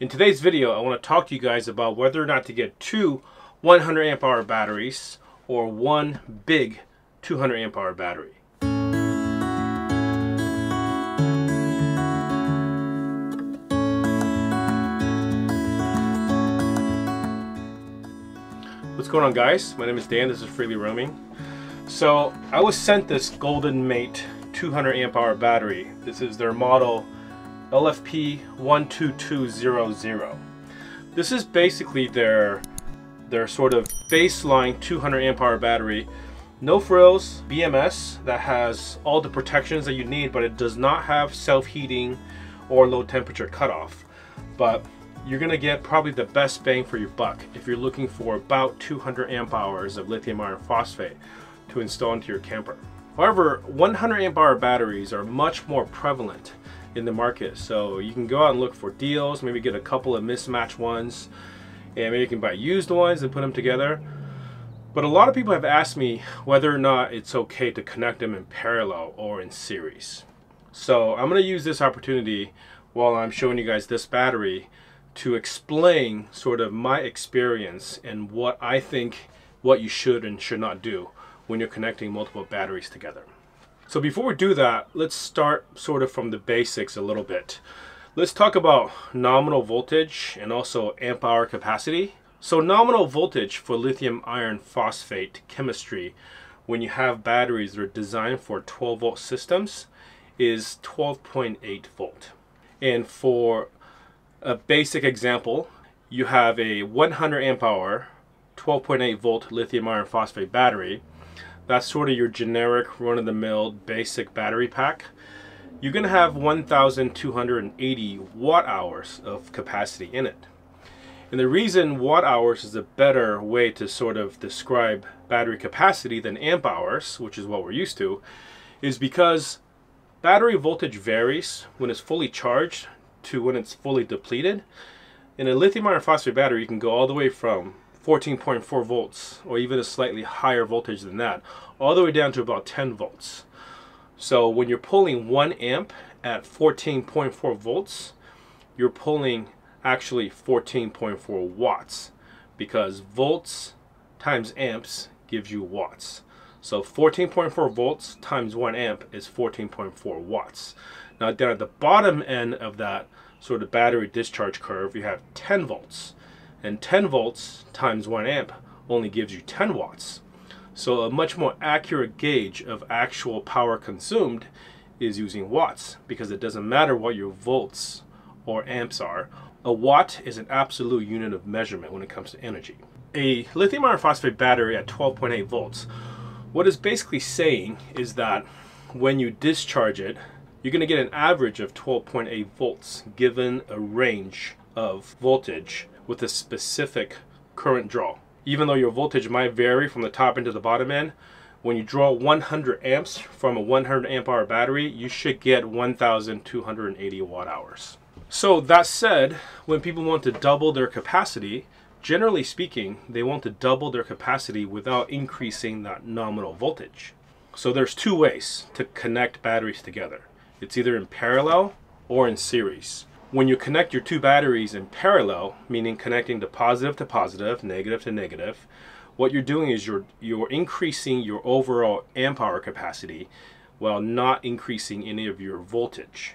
In today's video, I want to talk to you guys about whether or not to get two 100 amp hour batteries or one big 200 amp hour battery. What's going on guys? My name is Dan, this is Freely Roaming. So I was sent this Goldenmate 200 amp hour battery. This is their model LFP12200. This is basically their their sort of baseline 200 amp hour battery. No frills, BMS that has all the protections that you need, but it does not have self-heating or low temperature cutoff. But you're gonna get probably the best bang for your buck if you're looking for about 200 amp hours of lithium iron phosphate to install into your camper. However, 100 amp hour batteries are much more prevalent in the market. So you can go out and look for deals, maybe get a couple of mismatched ones, and maybe you can buy used ones and put them together. But a lot of people have asked me whether or not it's okay to connect them in parallel or in series. So I'm going to use this opportunity while I'm showing you guys this battery to explain sort of my experience and what I think what you should and should not do when you're connecting multiple batteries together. So before we do that, let's start sort of from the basics a little bit. Let's talk about nominal voltage and also amp hour capacity. So nominal voltage for lithium iron phosphate chemistry when you have batteries that are designed for 12 volt systems is 12.8 volt. And for a basic example, you have a 100 amp hour 12.8 volt lithium iron phosphate battery that's sort of your generic run-of-the-mill basic battery pack. You're going to have 1,280 watt hours of capacity in it. And the reason watt hours is a better way to sort of describe battery capacity than amp hours, which is what we're used to, is because battery voltage varies when it's fully charged to when it's fully depleted. In a lithium iron phosphate battery, you can go all the way from 14.4 volts or even a slightly higher voltage than that all the way down to about 10 volts. So when you're pulling 1 amp at 14.4 volts you're pulling actually 14.4 watts because volts times amps gives you watts. So 14.4 volts times 1 amp is 14.4 watts. Now down at the bottom end of that sort of battery discharge curve you have 10 volts and 10 volts times 1 amp only gives you 10 watts. So a much more accurate gauge of actual power consumed is using watts because it doesn't matter what your volts or amps are. A watt is an absolute unit of measurement when it comes to energy. A lithium iron phosphate battery at 12.8 volts, what it's basically saying is that when you discharge it, you're going to get an average of 12.8 volts given a range of voltage with a specific current draw. Even though your voltage might vary from the top end to the bottom end, when you draw 100 amps from a 100 amp hour battery, you should get 1,280 watt hours. So that said, when people want to double their capacity, generally speaking, they want to double their capacity without increasing that nominal voltage. So there's two ways to connect batteries together. It's either in parallel or in series when you connect your two batteries in parallel, meaning connecting the positive to positive, negative to negative, what you're doing is you're you're increasing your overall amp hour capacity while not increasing any of your voltage.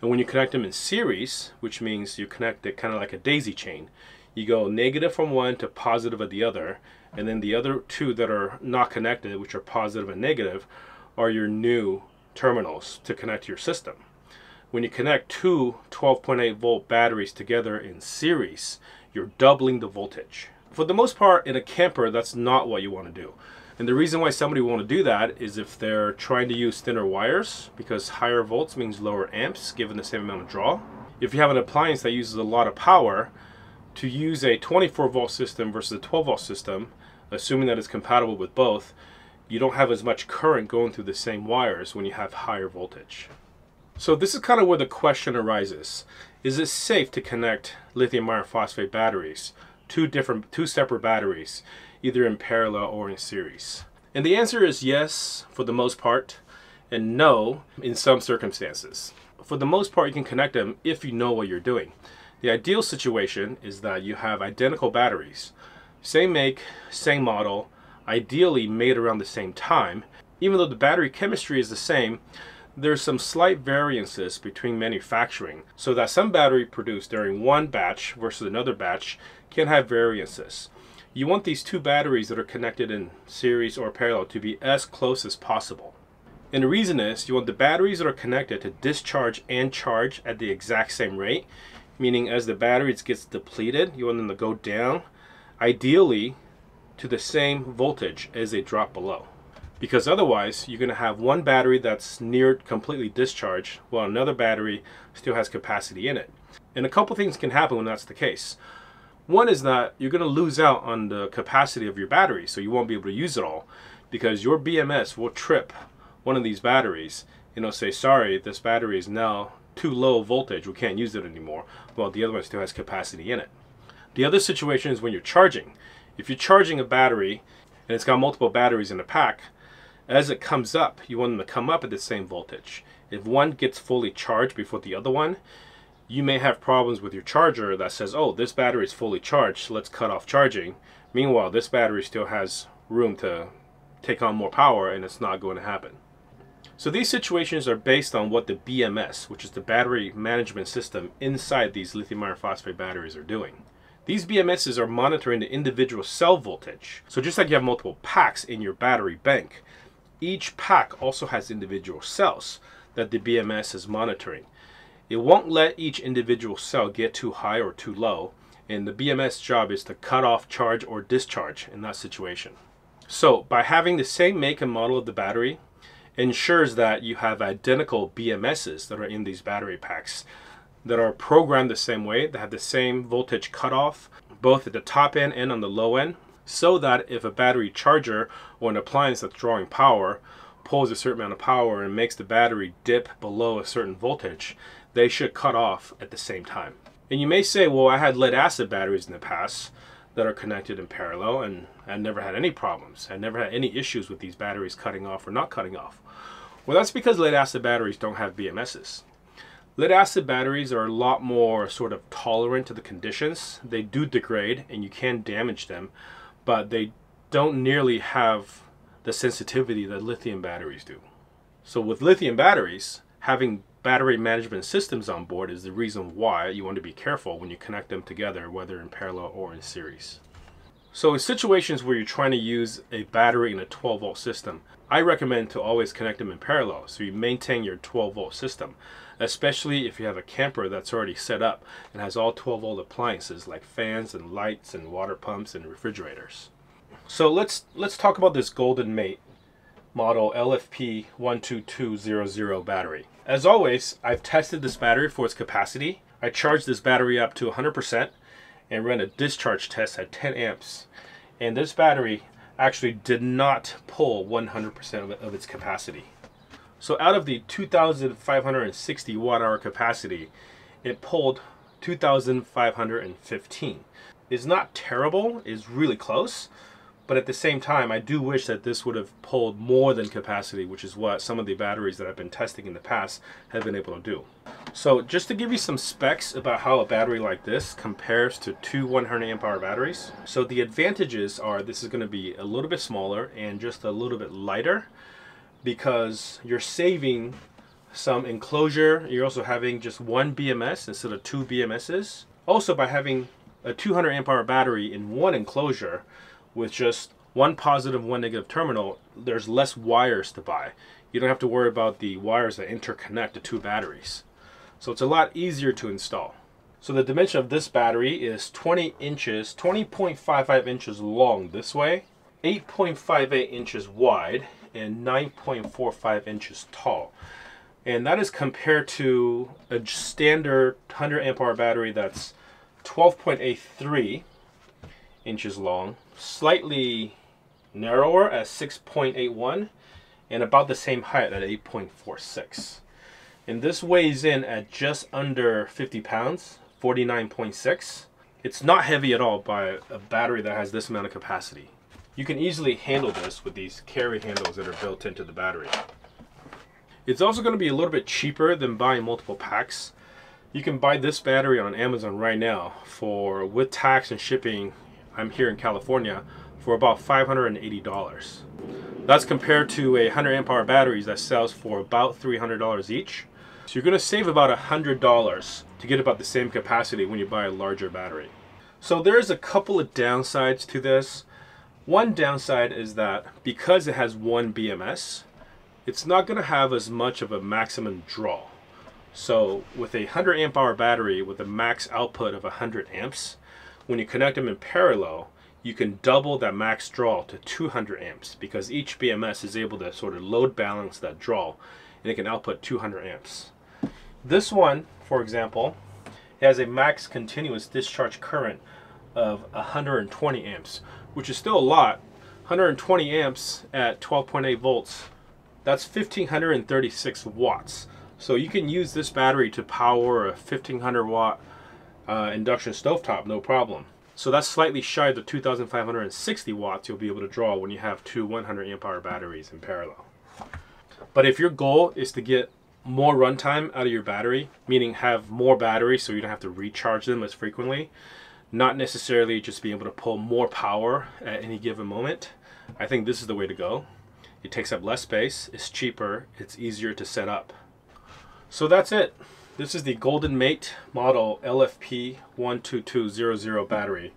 And when you connect them in series, which means you connect it kind of like a daisy chain, you go negative from one to positive of the other, and then the other two that are not connected, which are positive and negative, are your new terminals to connect to your system when you connect two 12.8 volt batteries together in series, you're doubling the voltage. For the most part, in a camper, that's not what you want to do. And the reason why somebody want to do that is if they're trying to use thinner wires, because higher volts means lower amps given the same amount of draw. If you have an appliance that uses a lot of power, to use a 24 volt system versus a 12 volt system, assuming that it's compatible with both, you don't have as much current going through the same wires when you have higher voltage. So this is kind of where the question arises. Is it safe to connect lithium iron phosphate batteries, two different, two separate batteries, either in parallel or in series? And the answer is yes, for the most part, and no, in some circumstances. For the most part, you can connect them if you know what you're doing. The ideal situation is that you have identical batteries, same make, same model, ideally made around the same time. Even though the battery chemistry is the same, there's some slight variances between manufacturing, so that some battery produced during one batch versus another batch can have variances. You want these two batteries that are connected in series or parallel to be as close as possible. And the reason is you want the batteries that are connected to discharge and charge at the exact same rate, meaning as the batteries gets depleted, you want them to go down, ideally to the same voltage as they drop below. Because otherwise, you're going to have one battery that's near completely discharged, while another battery still has capacity in it. And a couple things can happen when that's the case. One is that you're going to lose out on the capacity of your battery, so you won't be able to use it all, because your BMS will trip one of these batteries, you know, say, sorry, this battery is now too low voltage, we can't use it anymore, while the other one still has capacity in it. The other situation is when you're charging. If you're charging a battery and it's got multiple batteries in a pack, as it comes up, you want them to come up at the same voltage. If one gets fully charged before the other one, you may have problems with your charger that says, oh, this battery is fully charged, so let's cut off charging. Meanwhile, this battery still has room to take on more power and it's not going to happen. So these situations are based on what the BMS, which is the battery management system inside these lithium iron phosphate batteries are doing. These BMSs are monitoring the individual cell voltage. So just like you have multiple packs in your battery bank, each pack also has individual cells that the BMS is monitoring. It won't let each individual cell get too high or too low, and the BMS job is to cut off charge or discharge in that situation. So by having the same make and model of the battery, ensures that you have identical BMSs that are in these battery packs that are programmed the same way, that have the same voltage cutoff, both at the top end and on the low end, so that if a battery charger or an appliance that's drawing power pulls a certain amount of power and makes the battery dip below a certain voltage, they should cut off at the same time. And you may say, well, I had lead acid batteries in the past that are connected in parallel and I never had any problems. I never had any issues with these batteries cutting off or not cutting off. Well, that's because lead acid batteries don't have BMSs. Lead acid batteries are a lot more sort of tolerant to the conditions. They do degrade and you can damage them, but they don't nearly have the sensitivity that lithium batteries do. So with lithium batteries, having battery management systems on board is the reason why you want to be careful when you connect them together, whether in parallel or in series. So in situations where you're trying to use a battery in a 12 volt system, I recommend to always connect them in parallel so you maintain your 12 volt system, especially if you have a camper that's already set up and has all 12 volt appliances like fans and lights and water pumps and refrigerators. So let's let's talk about this Goldenmate model LFP 12200 battery. As always, I've tested this battery for its capacity. I charged this battery up to 100% and ran a discharge test at 10 amps. And this battery actually did not pull 100% of, its capacity. So out of the 2,560 watt hour capacity, it pulled 2,515. It's not terrible, it's really close, but at the same time, I do wish that this would have pulled more than capacity, which is what some of the batteries that I've been testing in the past have been able to do. So just to give you some specs about how a battery like this compares to two 100 amp hour batteries. So the advantages are this is going to be a little bit smaller and just a little bit lighter because you're saving some enclosure. You're also having just one BMS instead of two BMSs. Also by having a 200 amp hour battery in one enclosure, with just one positive, one negative terminal, there's less wires to buy. You don't have to worry about the wires that interconnect the two batteries. So it's a lot easier to install. So the dimension of this battery is 20 inches, 20.55 inches long this way, 8.58 inches wide, and 9.45 inches tall. And that is compared to a standard 100 amp hour battery that's 12.83 inches long, slightly narrower at 6.81 and about the same height at 8.46. And this weighs in at just under 50 pounds, 49.6. It's not heavy at all by a battery that has this amount of capacity. You can easily handle this with these carry handles that are built into the battery. It's also going to be a little bit cheaper than buying multiple packs You can buy this battery on Amazon right now for, with tax and shipping, I'm here in California, for about $580. That's compared to a 100 amp hour batteries that sells for about $300 each. So you're gonna save about $100 to get about the same capacity when you buy a larger battery. So there's a couple of downsides to this. One downside is that because it has one BMS, it's not gonna have as much of a maximum draw. So with a 100 amp hour battery with a max output of 100 amps, when you connect them in parallel, you can double that max draw to 200 amps because each BMS is able to sort of load balance that draw and it can output 200 amps. This one, for example, has a max continuous discharge current of 120 amps, which is still a lot. 120 amps at 12.8 volts, that's 1536 watts. So you can use this battery to power a 1500 watt uh, induction stovetop, no problem. So that's slightly shy of the 2,560 watts you'll be able to draw when you have two 100 amp hour batteries in parallel. But if your goal is to get more runtime out of your battery, meaning have more battery so you don't have to recharge them as frequently, not necessarily just being able to pull more power at any given moment, I think this is the way to go. It takes up less space, it's cheaper, it's easier to set up. So that's it. This is the Goldenmate model LFP 12200 battery.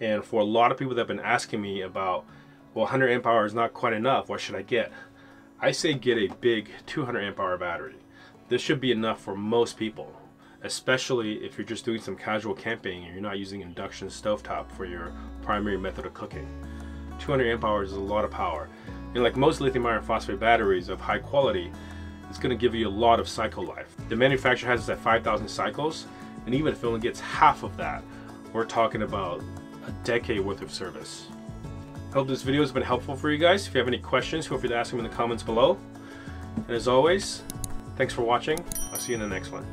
And for a lot of people that have been asking me about, well, 100 amp hour is not quite enough, what should I get? I say get a big 200 amp hour battery. This should be enough for most people, especially if you're just doing some casual camping and you're not using induction stovetop for your primary method of cooking. 200 amp hours is a lot of power. And like most lithium iron phosphate batteries of high quality, it's going to give you a lot of cycle life. The manufacturer has this at 5,000 cycles, and even if it only gets half of that, we're talking about a decade worth of service. I hope this video has been helpful for you guys. If you have any questions, feel free to ask them in the comments below. And as always, thanks for watching. I'll see you in the next one.